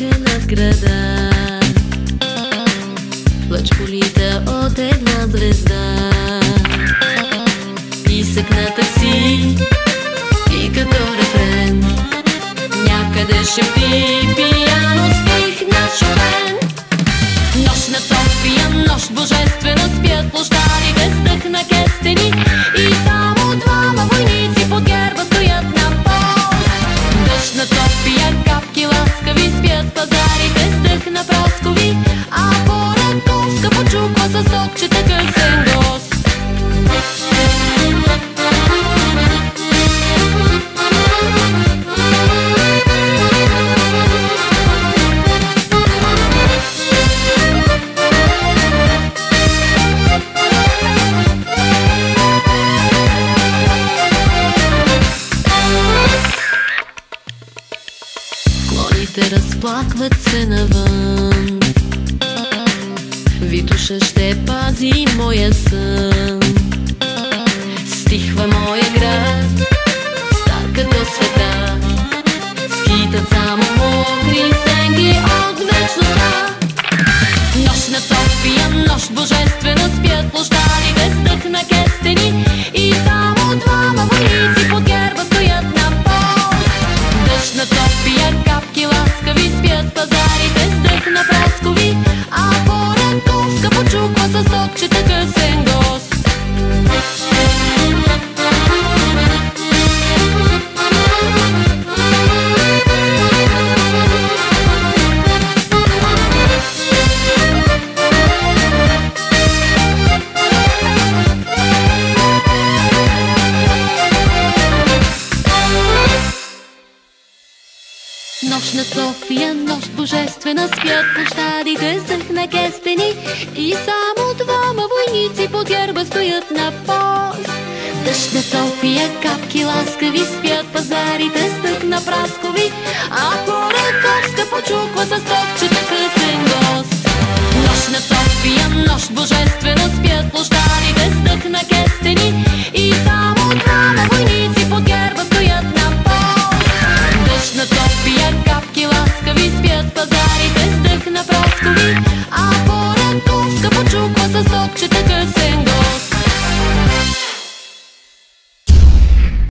Мрака над града. Лъч полита от една звезда. Писък на такси и като рефрен. Някъде шепти пияно стих на Шопен Нощ на София, нощ божествена Спят площади, Клоните разплакват се навън Витуша ще пази моя сън. Стихва моя град Стар като света. Скитат само мокри сенги от вечността Нощ на София, нощ божествена Спят площадите Нощ на София, нощ божествена, спят площадите на нагестени и само двама войници под ярба стоят на пост. Дъжд на София, капки ласкави, спят пазарите с на праскови, а по Пораковска почуква с топчета късен гост. Нощ на София, нощ божествена, спят площадите с тък на